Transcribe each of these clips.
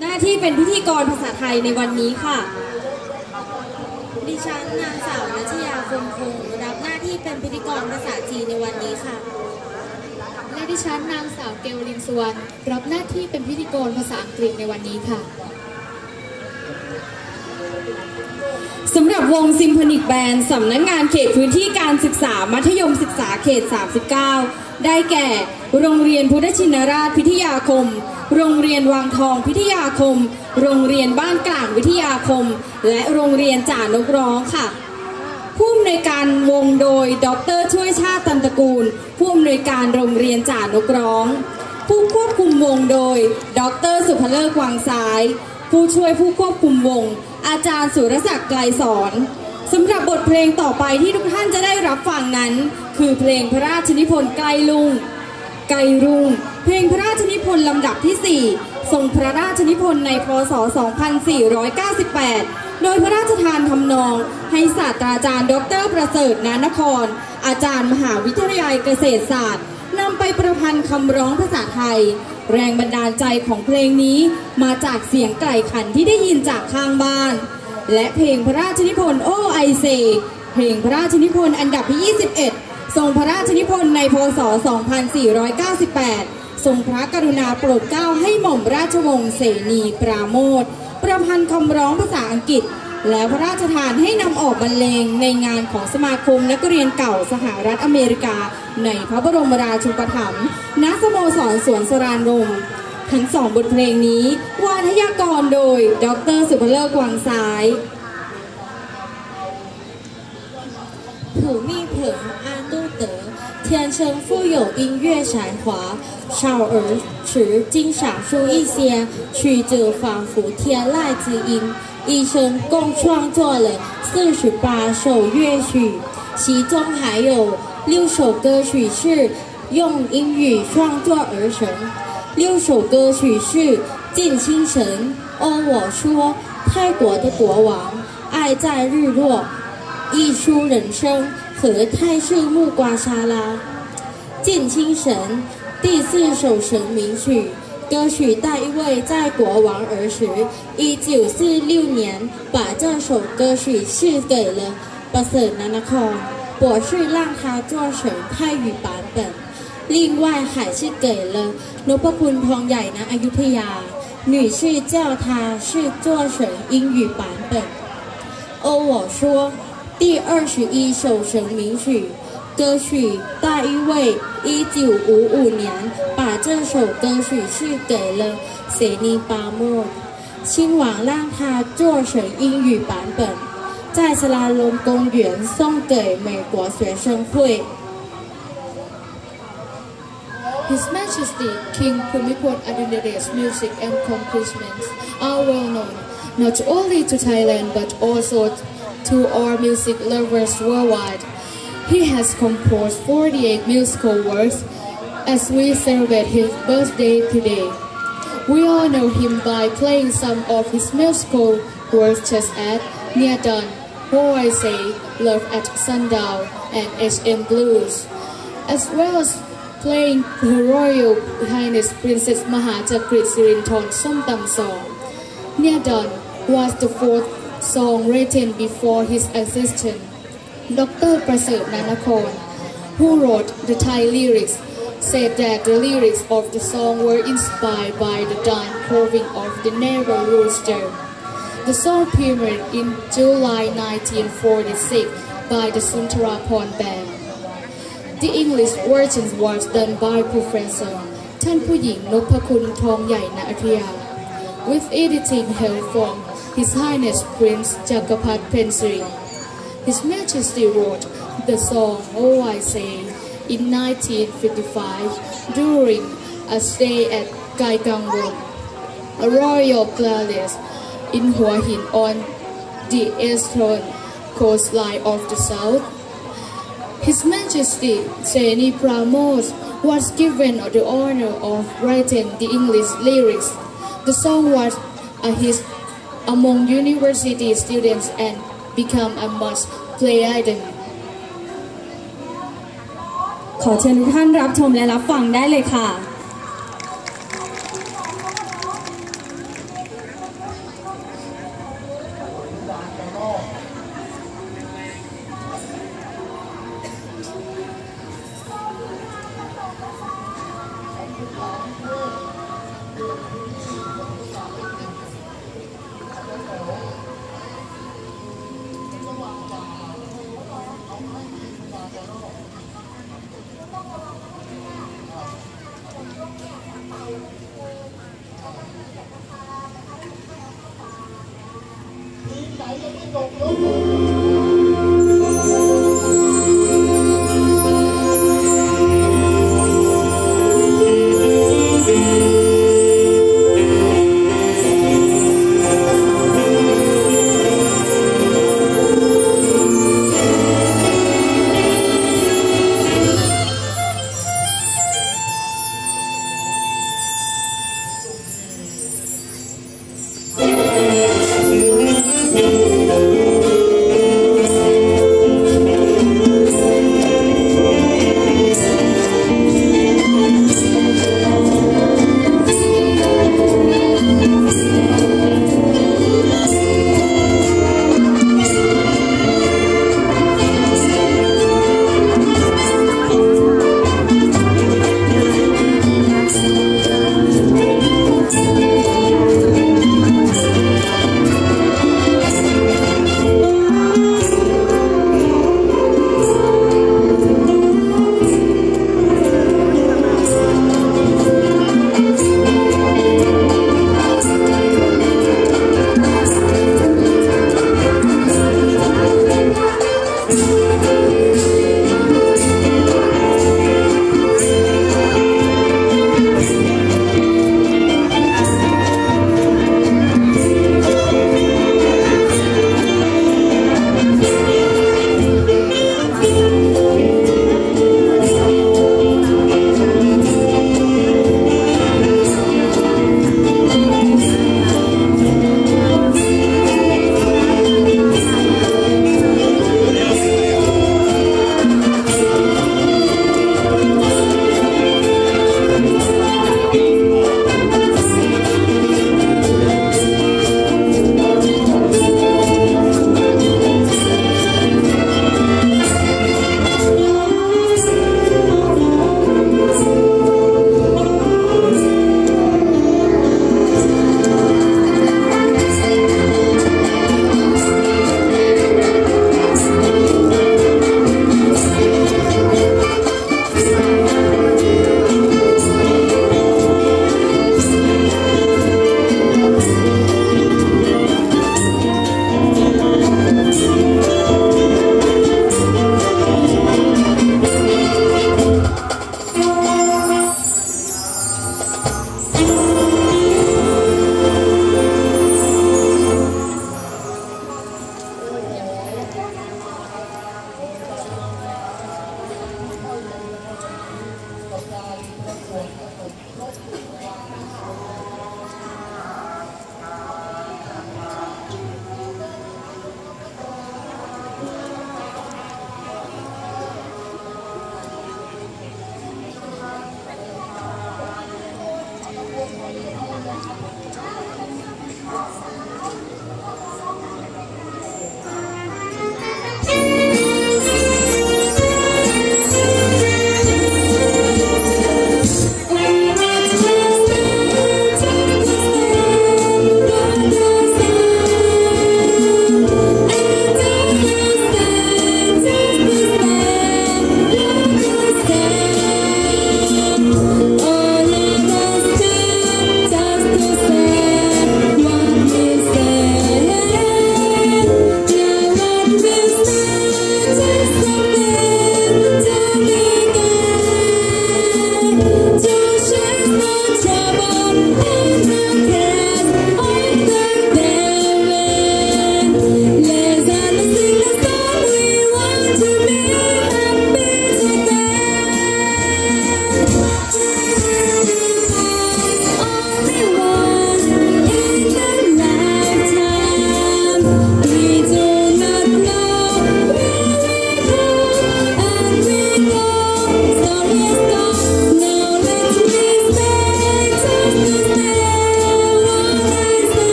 หน้าที่เป็นพิธีกรภาษาไทยในวันนี้ค่ะ ดิฉันนางสาวนัชยาคมคงรับหน้าที่เป็นพิธีกรภาษาจีนในวันนี้ค่ะ และดิฉันนางสาวเกลลินสุวรรณรับหน้าที่เป็นพิธีกรภาษาอังกฤษในวันนี้ค่ะสำหรับวงซิมโฟนิกแบนด์สำนักงานเขตพื้นที่การศึกษา มัธยมศึกษาเขต 39 ได้แก่ โรงเรียนพุทธชินราชพิทยาคม โรงเรียนวังทองพิทยาคม โรงเรียนบ้านกลางวิทยาคม และโรงเรียนจ่านกร้องค่ะ ผู้อำนวยการวงโดย ดรช่วยชาติตันตระกูล ผู้อำนวยการโรงเรียนจ่านกร้อง ผู้ควบคุมวงโดย ดรสุภเลิกวังซ้าย ผู้ช่วยผู้ควบคุมวง อาจารย์สุรศักดิ์ไกลสอนสำหรับบทเพลงต่อไปที่ทุกท่านจะได้รับฟังนั้น คือเพลงพระราชนิพนธ์ไกลลุง ไกลรุ่ง เพลงพระราชนิพนธ์ลำดับที่ 4 ทรงพระราชนิพนธ์ในพศ 2498 โดยพระราชทานทำนอง ให้ศาสตราจารย์ ดร ประเสริฐนานคร อาจารย์มหาวิทยาลัยเกษตรศาสตร์นำไปประพันธ์คำร้องภาษาไทย แรงบันดาลใจของเพลงนี้มาจากเสียงไก่ขันที่ได้ยินจากข้างบ้าน และเพลงพระราชนิพนธ์โอไอเซเพลงพระราชนิพนธ์อันดับที่ 21 ทรงพระราชนิพนธ์ในพศ 2498 ทรงพระกรุณาโปรดเกล้าให้หม่อมราชวงศ์เสนีปราโมทประพันธ์คำร้องภาษาอังกฤษ แล้วพระราชทานให้นำออกบรรเลงในงานของสมาคมนักเรียนเก่าสหรัฐอเมริกา ในพระบรมราชูปถัมภ์ณสโมสรสวนสรานรม ทั้งสองบทเพลงนี้ วาทยากรโดย ดรสุภเลิกวังซ้าย 普密朋安都德，天生富有音乐才华， 少儿时经少数一些曲子仿佛天籁之音，一生共创作了四十八首乐曲，其中还有六首歌曲是用英语创作而成，六首歌曲是《近亲神》、《哦我说》、《泰国的国王》、《爱在日落》。艺术人生和泰式木瓜沙拉。近亲神第四首成名曲，歌曲大卫在国王儿时，一九四六年把这首歌曲赐给了巴瑟纳纳康博士，让他做成泰语版本。另外还是给了นพคุณทองใหญ่นะอยุธยา女士叫他是做成英语版本。哦，我说。第二十一首成名曲 歌曲，大一卫一九五五年把这首歌曲是给了塞尼巴莫，亲王让他做成英语版本，在斯拉隆公园送给美国学生会。His Majesty King Bhumipol Adulyadej's music and accomplishments are well known not only to Thailand but also to all music lovers worldwide. He has composed 48 musical works as we celebrate his birthday today. We all know him by playing some of his musical works such as Near Done, What I Say, Love at Sundown, and HM Blues, as well as playing Her Royal Highness Princess Mahachakrit Sirinthorn Somtam song. Near Done was the fourth song written before his existence. Dr. Prasad Nanakorn, who wrote the Thai lyrics, said that the lyrics of the song were inspired by the dying crowing of the narrow rooster. The song premiered in July 1946 by the Suntarapon Band. The English version was done by Professor Tan Puying Nopakun Thong Yai Naatria, with editing help from His Highness Prince Jagapat Pensri. His Majesty wrote the song Oh I Say in 1955 during a stay at Gai Gangwon, a royal palace in Hua Hin on the eastern coastline of the south. His Majesty Seni Pramod was given the honor of writing the English lyrics. The song was a hit among university students and become a must-play item. ขอเชิญทุกท่านรับชมและรับฟังได้เลยค่ะ chạy cho cái cột nước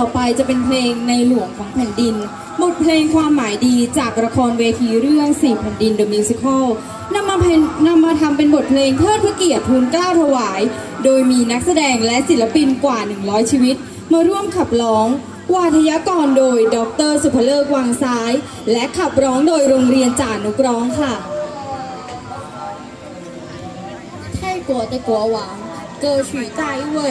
ต่อไปจะเป็นเพลงในหลวงของแผ่นดิน บทเพลงความหมายดีจากละครเวทีเรื่องสี่แผ่นดิน The Musical นำมาเพลนำมาทำเป็นบทเพลงเทิดพระเกียรติทูลเกล้าถวาย โดยมีนักแสดงและศิลปินกว่า 100 ชีวิต มาร่วมขับร้อง วาทยากรโดยดรสุภเลิกวังซ้าย และขับร้องโดยโรงเรียนจ่านุกร้องค่ะไทยกัวแต่กัวหวังเกิดชื่อใจเว่